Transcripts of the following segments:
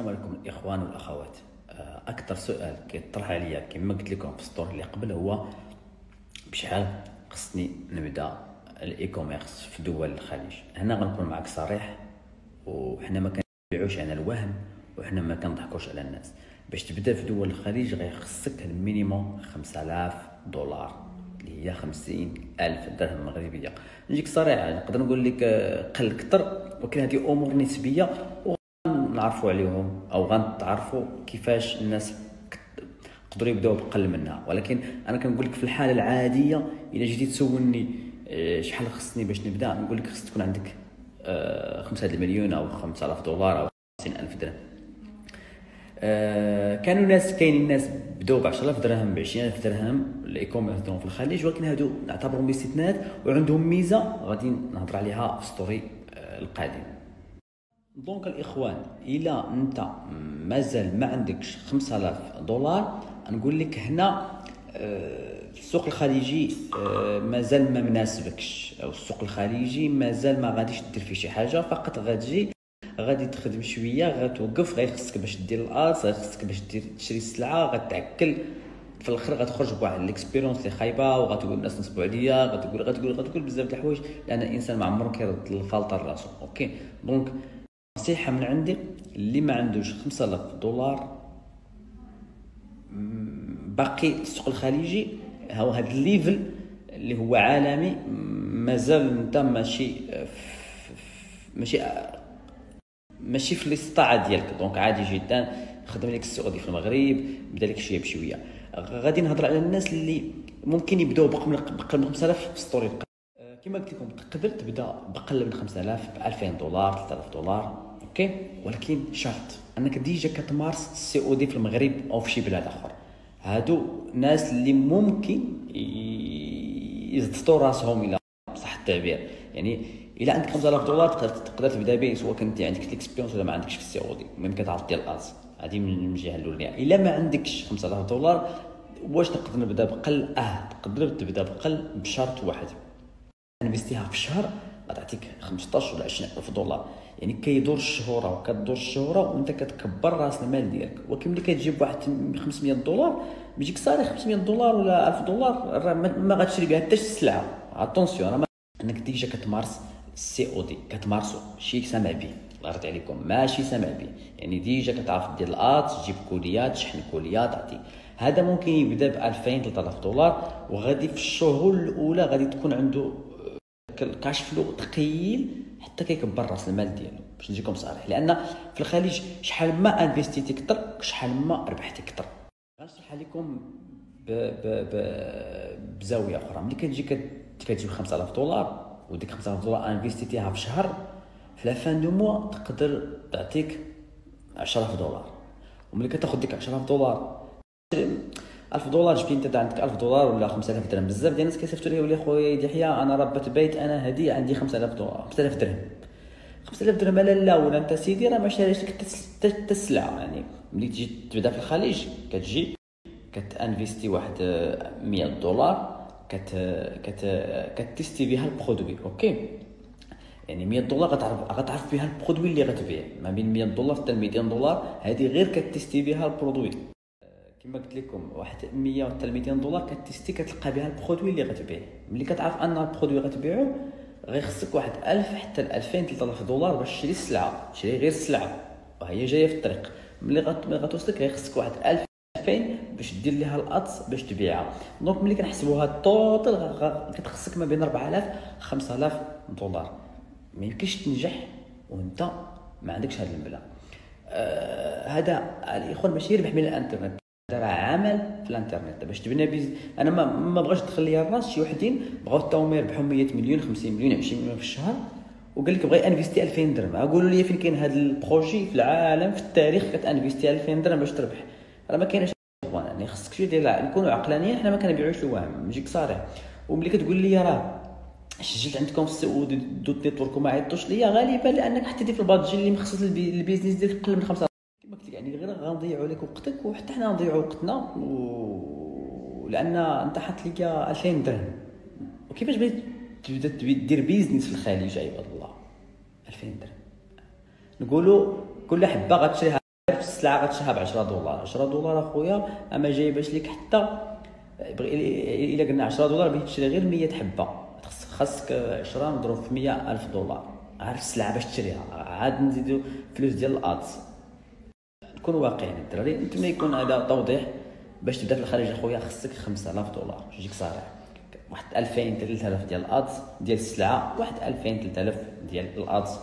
السلام عليكم الإخوان والأخوات. آه، أكثر سؤال كيطرح عليا كما قلت لكم في السطور اللي قبل هو بشحال خصني نبدأ ال e-commerce في دول الخليج. هنا غنكون معك صريح وحنا ما كنبيعوش على الوهم وحنا ما كنضحكوش على الناس. باش تبدأ في دول الخليج غيخصك ال minimum 5000 دولار اللي هي 50 ألف درهم مغربية. نجيك صريح نقدر نقول لك آه، قل أكثر؟ ولكن هذه أمور نسبية نعرفوا عليهم أو غنتعرفوا كيفاش الناس يقدروا يبداو بقل منها ولكن أنا كنقول لك في الحالة العادية إلا جيتي تسولني آه، شحال خصني باش نبدأ نقول لك خص تكون عندك 5 آه، مليون أو 5000 دولار أو 50000 درهم. آه، كانوا ناس كاينين ناس بداو ب 10000 درهم ب 20000 درهم ال e-commerce في الخليج ولكن هادو نعتبرهم استثناءات وعندهم ميزة غادي نهضر عليها في story القادم. donc الإخوان إلى أنت مازال ما عندكش 5000 دولار نقول لك هنا آه، السوق الخليجي آه، مازال ما مناسبكش. أو السوق الخليجي مازال ما غاديش دير فيه شي حاجة فقط غتجي غادي تخدم شوية غتوقف غيخصك باش دير ال ads غيخصك باش دير تشري السلعة غتعكل في الآخر غتخرج بواحد ال expérience اللي خايبة وغتقول الناس نصبوا عليا غتقول غتقول غتقول بزاف د الحوايج لأن الإنسان ما عمره كيرد ال faute لراسو. OK؟ donc نصيحة من عندي اللي ما عندوش 5000 دولار باقي السوق الخليجي هو هذا ال level اللي هو عالمي مازال انت ماشي ماشي ماشي في الاستطاعة ديالك. donc عادي جدا خدم لك ال COD في المغرب بدا لك شوية بشوية. غادي نهضر على الناس اللي ممكن يبداو من 5000 في story كما قلت لكم تقدر تبدا بقل من 5000 ب 2000 دولار 3000 دولار OK؟ ولكن شرط أنك déjà كتمارس ال COD في المغرب أو في شي بلاد آخر. هادو ناس اللي ممكن يزدطوا راسهم إلى صح التعبير. يعني إلا عندك 5000 دولار تقدر تبدا به سواء كنت عندك ال expérience ولا ما عندكش في ال COD المهم كتعرف دير ال Ads هذه من الجهة الاولى إلا ما عندكش 5000 دولار واش نقدر نبدا بقل آه تقدر تبدا بقل بشرط واحد. انفستيها في الشهر غتعطيك 15 ولا 20 ألف دولار. يعني كيدور الشهورة وكدور الشهورة وأنت كتكبر رأس المال ديالك. ولكن ملي كتجيب واحد 500 دولار بيجيك صاري 500 دولار ولا 1000 دولار راه ما غتشري بها حتى شي سلعة. attention راه أنك déjà كتمارس ال COD كتمارسو شي سامع به الله يرضي عليكم ماشي سامع به يعني déjà كتعرف دير ال Ads تجيب كوليات تشحن كوليات تعطي هذا ممكن يبدا ب 2000 3000 دولار وغادي في الشهور الأولى غادي تكون عنده ال cash flow ثقيل حتى كيكبر راس المال ديالو باش نجيكم صريح. لأن في الخليج شحال ما انفستيتي كثر شحال ما ربحتي كثر غنشرح لكم. بزاوية أخرى. ملي كتجي كتجيب 5000 دولار وديك 5000 دولار انفستيتيها في شهر في la fin du mois تقدر تعطيك 10000 دولار. وملي كتاخذ ديك 10000 دولار 1000 دولار جبتي أنت عندك 1000 دولار ولا 5000 درهم؟ بزاف ديال الناس كيصيفطوا لي ولي خويا يحيى أنا ربت بيت أنا هدي عندي 5000 دولار 5000 درهم. 5000 درهم لا لا ولا أنت سيدي راه ما شاريش لك حتى السلعه يعني ملي تجي تبدا في الخليج كتجي كتانفيستي واحد 100 دولار كت كت كتيستي بها ال produit OK؟ يعني 100 دولار غتعرف غتعرف بها ال produit اللي غتبيع. ما بين 100 دولار حتى 200 دولار هذه غير كتيستي بها ال produit. كما قلت لكم واحد 100 حتى 200 دولار كتيستي كتلقى بها ال produit اللي غتبيع. ملي كتعرف أن ال produit غتبيعو غيخصك واحد 1000 حتى 2000 3000 دولار باش تشري السلعة. تشري غير السلعة. وهي جاية في الطريق. ملي غتوصلك غيخصك واحد 1000 2000 باش دير ليها ال Ads باش تبيعها. donc ملي كنحسبوها ال total كتخصك ما بين 4000 5000 دولار. ما يمكنش تنجح وأنت ما عندكش هذا المبلغ. آه هذا الإخوان باش يربح من الإنترنت. راه عمل في الانترنت. باش تبني business أنا ما ما بغاش تدخل لي الراس شي وحدين بغاو تاهم يربحوا 100 مليون 50 مليون 20 مليون في الشهر. وقال لك بغي انفيستي 2000 درهم. قولوا لي فين كاين هذا ال projet في العالم في التاريخ كتانفيستي 2000 درهم باش تربح. راه ما كاينش يعني خصك شي ديال نكونوا عقلانيين حنا ما كنبيعوش الوهم. نجيك صريح وملي كتقول لي راه سجلت عندكم في السعودي dot network وما عيطوش ليا غالبا لأنك حتى في ال budget اللي مخصص لل business ديالك قل من خمسة يعني غير غنضيعوا لك وقتك وحتى حنا نضيعوا وقتنا و... لأن أنت حاط لك 2000 درهم. وكيفاش بغيت تبدا دير business في الخليج عباد الله؟ 2000 درهم. نقولوا كل حبة غتشريها السلعة غتشريها ب 10 دولار. 10 دولار أخويا أما جايباش لك حتى الا قلنا 10 دولار بغيتي تشري غير 100 حبة. خاصك 10 مضروب في 100 ألف دولار. عارف السلعة باش تشريها. عاد نزيدو فلوس ديال الادز نكونوا واقعيين الدراري أنت ما يكون هذا توضيح باش تبدأ في الخارج أخويا خصك 5000 دولار باش صريح واحد 2000 3000 ديال الأدز ديال السلعة واحد 2000 3000 ديال ال Ads.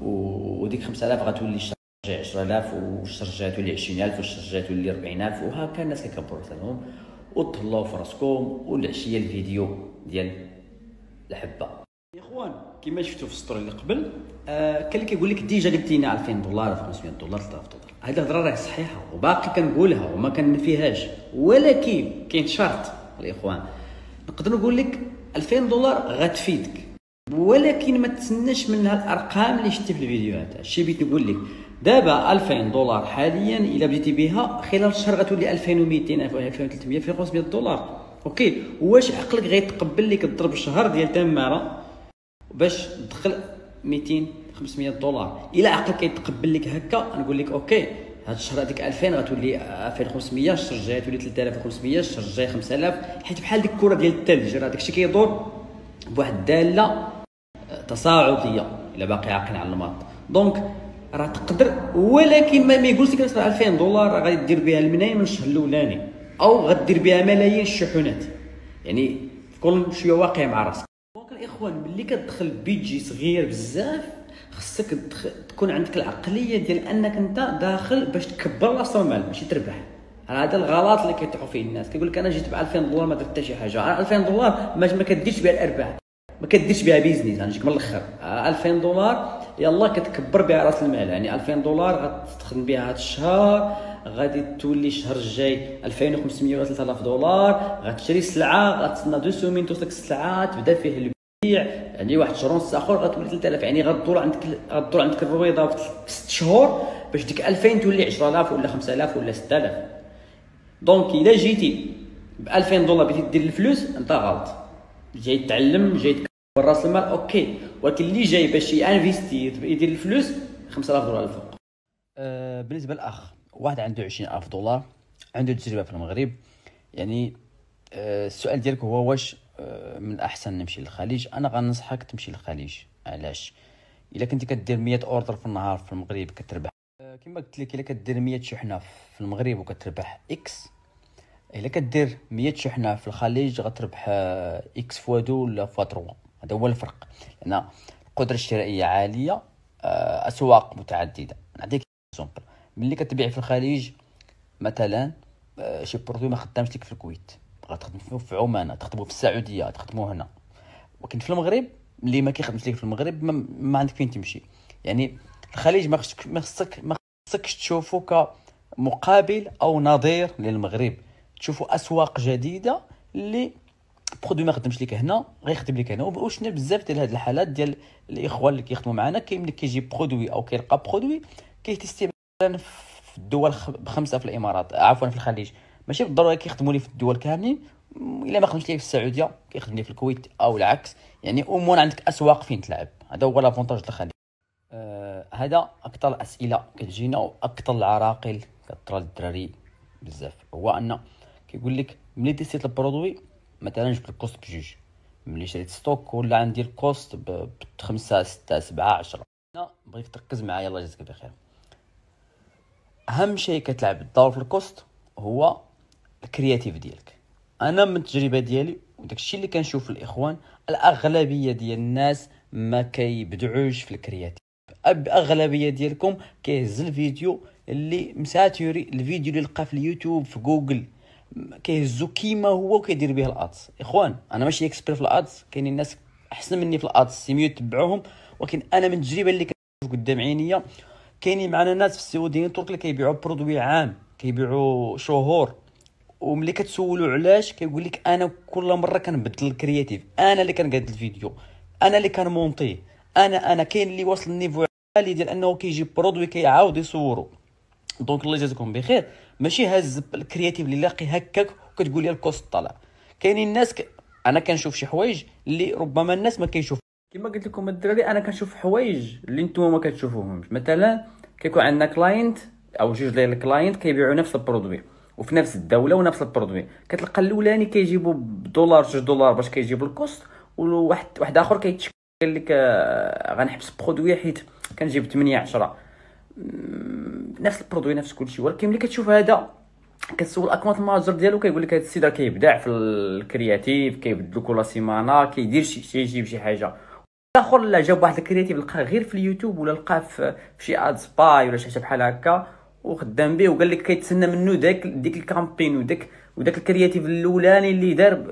وديك 5000 غتولي الشهر 10000 والشهر تولي 20000 والشهر تولي 40000 وهكا الناس كيكبروا حسابهم وتهلاو في راسكم والعشية الفيديو ديال الحبه كما شفتوا في ال story اللي قبل آه كان اللي كيقول لك déjà قلتينا 2000 دولار 500 دولار 3000 دولار. هذه الهضرة راه صحيحة وباقي كنقولها وما كنفيهاش. ولكن كاين شرط الإخوان. نقدر نقول لك 2000 دولار غتفيدك. ولكن ما تسناش منها الارقام اللي شفتي في الفيديوهات الشيء بغيت نقول لك دابا 2000 دولار حاليا إلا بديتي بها خلال الشهر غتولي 2200 2300 في 500 دولار. OK واش عقلك غيتقبل لك تضرب شهر ديال تمارة؟ باش تدخل 200 500 دولار. إلا عقلك كيتقبل لك هكا نقول لك OK هاد الشهر هذيك 2000 غتولي 2500 الشهر الجاي تولي 3500 الشهر الجاي 5000 حيت بحال ديك الكره ديال الثلج راه داكشي كيدور بواحد الدالة تصاعدية إلا باقي عاقل على ال maths donc راه تقدر ولكن ما يقولش لك 2000 دولار غادي دير بها المناية من الشهر الأولاني أو غدير بها ملايين الشحنات. يعني كل شوية واقع مع راسك. الاخوان ملي كتدخل بيجي صغير بزاف خصك تكون عندك العقلية ديال أنك أنت داخل باش تكبر راس المال ماشي تربح. هذا الغلط اللي كيطيحوا فيه الناس. كيقول لك أنا جيت ب 2000 دولار ما درت حتى شي حاجة. 2000 دولار ما كديرش بها الأرباح. ما كديرش بها business غنجيك من الأخر. 2000 دولار يلا كتكبر بها رأس المال. يعني 2000 دولار غتخدم بها هذا الشهر غادي تولي الشهر الجاي 2500 ولا 3000 دولار. غتشري سلعه غتسنى deux semaines توصلك السلعه تبدا فيه يعني واحد شهر ونص آخر غتولي 3000 يعني غدور عندك غدور عندك الرويضة في 6 شهور باش ديك 2000 تولي 10000 ولا 5000 ولا 6000 donc إلا جيتي ب 2000 دولار بغيتي دير الفلوس أنت غلط. جاي تعلم جاي تكبر رأس المال OK. ولكن اللي جاي باش ينفيستي يدير الفلوس 5000 دولار الفوق أه بالنسبة للأخ واحد عنده 20000 دولار عنده تجربة في المغرب. يعني أه السؤال ديالك هو واش من الاحسن نمشي للخليج. أنا غنصحك تمشي للخليج. علاش؟ إلا كنتي كدير 100 order في النهار في المغرب كتربح. أه كما قلت لك إلا كدير 100 شحنة في المغرب وكتربح X إلا كدير 100 شحنة في الخليج غتربح X fois deux ولا fois 3 هذا هو الفرق. لأن القدرة الشرائيه عالية آه، أسواق متعددة. نعطيك exemple ملي كتبيع في الخليج مثلا آه، شي produit ما خدامش لك في الكويت. غتخدم في عمان تخدمو في السعودية تخدمو هنا. ولكن في المغرب اللي ما كيخدمش لك في المغرب ما, ما عندك فين تمشي. يعني الخليج ما خصك ما خصك ما خصكش تشوفو كمقابل أو نظير للمغرب. تشوفوا أسواق جديدة اللي produit ما خدمش لك هنا غيخدم لك هنا. وشفنا بزاف ديال هاد الحالات ديال الإخوان اللي كيخدموا معنا كاين ملي كيجي produit أو كيلقى produit كيتيستي مثلا في الدول بخمسة في الإمارات عفوا في الخليج. ماشي بالضروره كيخدموا لي في الدول كاملين إلا ما خدمش لي في السعودية كيخدم لي في الكويت أو العكس. يعني امور عندك أسواق فين تلعب؟ هذا هو l'avantage الخليج آه هذا أكثر الأسئلة كتجينا وأكثر العراقل كطرا للدراري بزاف. هو أن كيقول لك ملي تيستيت ال produit مثلا جبت ال cost بجوج. ملي شريت stock ولا عندي ال cost بخمسة ستة سبعة عشرة. أنا بغيت تركز معايا الله يجزيك بخير. أهم شيء كتلعب الدور في ال cost هو ال creative ديالك. أنا من التجربة ديالي وداك الشيء اللي كنشوف الإخوان الأغلبية ديال الناس ما كيبدعوش في ال creative. الاغلبيه ديالكم كيهز الفيديو اللي مساتوري الفيديو اللي لقى في اليوتيوب في جوجل كيهزو كيما هو وكيدير به ال ads إخوان أنا ماشي expert في ال ads كاينين الناس أحسن مني في ال ads سيميو يتبعوهم ولكن أنا من التجربة اللي كنشوف قدام عينيا كاينين معنا ناس في CODinTrack اللي كيبيعوا produit عام كيبيعوا شهور. وملي كتسولوا علاش كيقول لك أنا كل مرة كنبدل ال creative. أنا اللي كنقاد الفيديو. أنا اللي كنمونطيه. أنا أنا كاين اللي واصل ال niveau عالي ديال أنه كيجي produit كيعاود يصورو donc الله يجازيكم بخير. ماشي هاز ال creative اللي لاقي هكاك وكتقول لي ال cost طالع كاينين الناس ك... أنا كنشوف شي حوايج اللي ربما الناس ما كيشوف. كما قلت لكم الدراري أنا كنشوف حوايج اللي نتوما ما كتشوفوهمش. مثلا كيكون عندنا client أو جوج ديال ال client كيبيعوا نفس ال produit. وفي نفس الدولة ونفس ال produit. كتلقى الأولاني كيجيبو بدولار جوج دولار باش كيجيب ال cost وواحد واحد آخر كيتشكل لك آه، غنحبس produit حيت كنجيب 8 10 نفس ال produit نفس كلشي. ولكن ملي كتشوف هذا كتسول ال account manager ديالو كيقول لك هذا السيد راه كيبدع في ال creative كيبدلو كل سيمانة كيدير شي يجيب شي حاجة. الآخر لا جاب واحد ال creative لقاه غير في اليوتيوب ولا لقاه في شي ad spy ولا شي حاجة بحال هكا. وخدام به وقال لك كيتسنى منه داك ديك ال campaign وداك وداك ال creative الأولاني اللي دار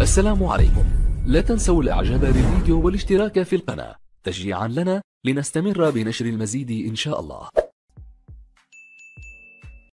السلام عليكم. لا تنسوا الإعجاب بالفيديو والاشتراك في القناة. تشجيعا لنا لنستمر بنشر المزيد إن شاء الله.